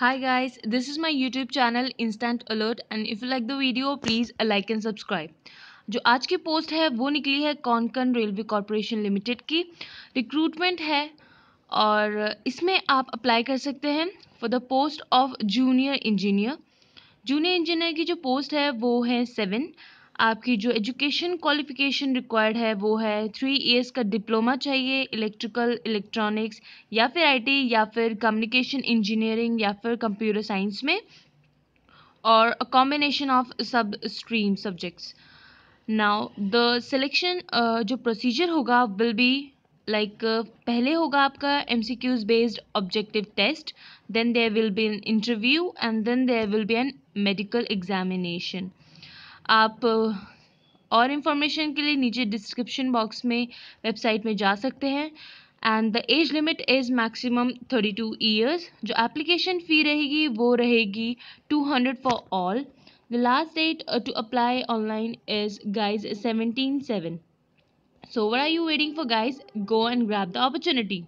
Hi guys, this is my YouTube channel Instant Alert and if you like the video please like and subscribe. जो आज की post है वो निकली है कॉनकन रेलवे कॉरपोरेशन लिमिटेड की। रिक्रूटमेंट है और इसमें आप अप्लाई कर सकते हैं for the post of junior engineer junior engineer की जो पोस्ट है वो है सेवन आपकी जो एजुकेशन क्वालिफिकेशन रिक्वायर्ड है वो है थ्री इयर्स का डिप्लोमा चाहिए इलेक्ट्रिकल इलेक्ट्रॉनिक्स या फिर आईटी या फिर कम्युनिकेशन इंजीनियरिंग या फिर कंप्यूटर साइंस में और अ कॉम्बिनेशन ऑफ़ सब stream subjects now the selection जो प्रोसीजर होगा विल बी लाइक पहले होगा आपका M C Qs based objective test then there will be an interview and then there will be an medical examination आप और information के लिए नीचे डिस्क्रिप्शन बॉक्स में वेबसाइट में जा सकते हैं। And the age limit is maximum thirty two years जो एप्लीकेशन फ़ी रहेगी, वो रहेगी two hundred for all the last date to apply online is guys seventeen seven so what are you waiting for, guys? Go and grab the opportunity.